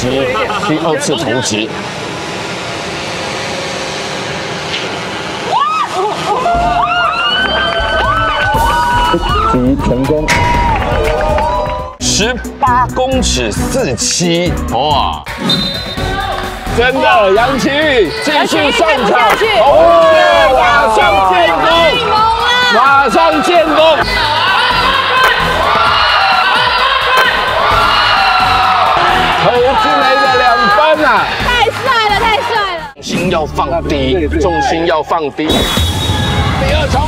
职，第二次投掷。击成功，十八公尺四七，哇！真的，杨奇煜继续上场，哦，马上建功，马上建功，投重心要放低，重心要放低。第二场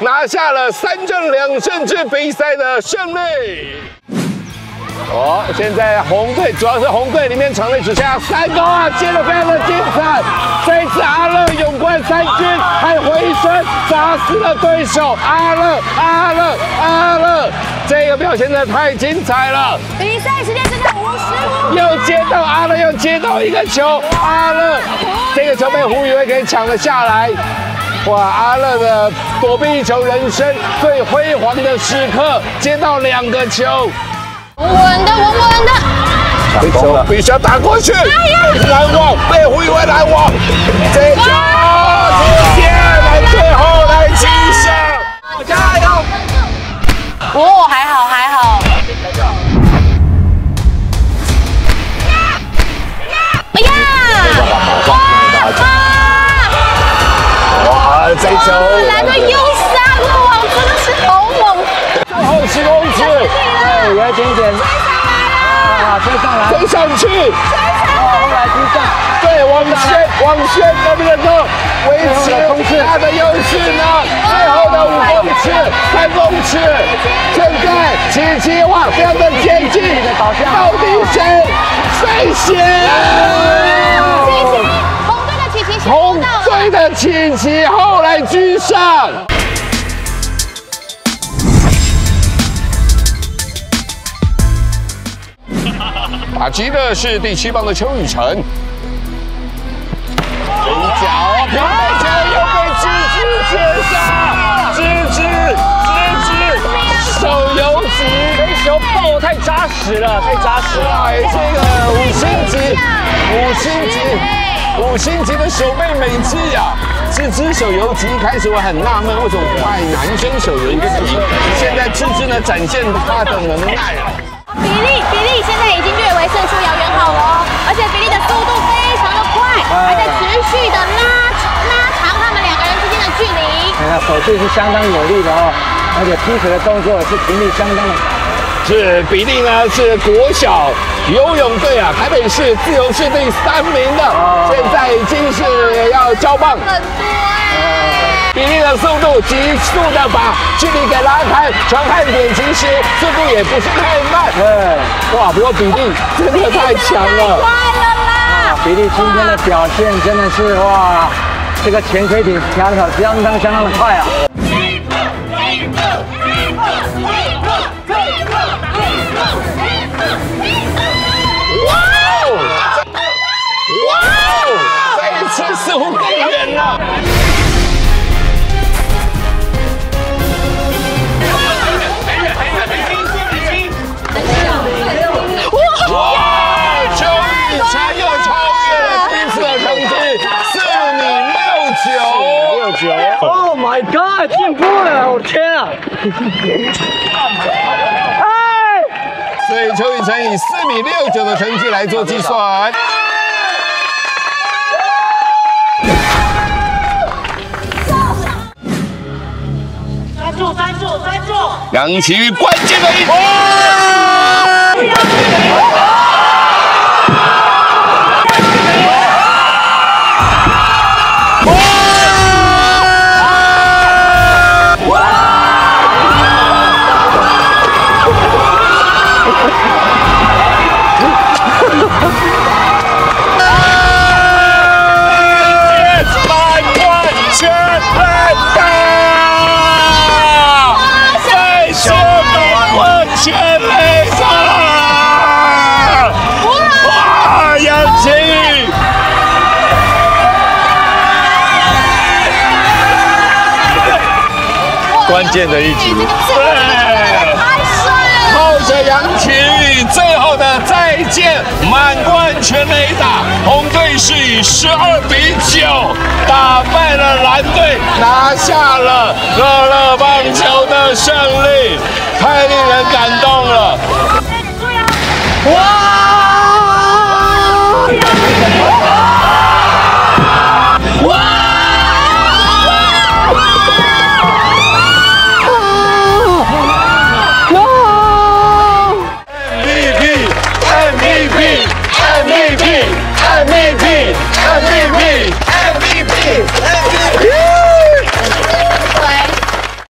拿下了三胜两胜制比赛的胜利。哦，现在红队主要是红队里面场内只剩下三个啊，接的非常的精彩。这一次阿乐勇冠三军，还回身砸死了对手。阿乐，阿乐，阿乐，这个表现的太精彩了。比赛时间，又接到阿乐，又接到一个球，阿乐，这个球被胡宇威给抢了下来。哇，阿乐的躲避球人生最辉煌的时刻，接到两个球。稳的，稳稳的，这球必须要打过去，拦网被胡宇威拦网，这球直接来最后来击胜，加油！哦，还好还好。哇！哇！这球蓝队又杀了网，真的是好猛！最后十公尺，对，有一点点，啊，追上来，追上去，哦，后来追上，对，往前，往前，能不能够维持他的优势呢？最后的五公尺、三公尺，现在奇奇往非常的前进，到底谁谁先？的奇奇后来居上。打击的是第七棒的邱雨辰，这一脚平飞球又被芝芝接杀，芝芝芝芝手游级，这球爆太扎实了，太扎实了，哎，这个五星级，五星级。五星级的手背美技呀！芝芝手游级一开始我很纳闷，为什么派男生手游一个级？现在芝芝呢展现他的能耐了。比利，比利现在已经略微胜出遥远好了，而且比利的速度非常的快，还在持续的拉拉长他们两个人之间的距离。哎呀，手势是相当有力的哦，而且劈腿的动作是频率相当的高。是比利呢，是国小游泳队啊，台北市自由市第三名的，现在已经是要交棒。很多哎。比利的速度急速的把距离给拉开，传汉典其实速度也不是太慢。对，哇，不过比利真的太强了。快了啦！比利今天的表现真的是哇，这个潜水艇调的相当相当的快啊！哇哦！哇哦！这一次似乎更远了。哇！邱雨辰又超越了第一次的成绩，四米六九。六九，Oh my God，进步了，我天啊！所以邱雨辰以四米六九的成绩来做计算。抓住，抓住，抓住！杨奇煜关键的一球。关键的一局。对，太帅了！靠着杨奇宇最后的再见满贯全垒打，红队是以十二比九打败了蓝队，拿下了乐乐棒球的胜利，太令人感动了。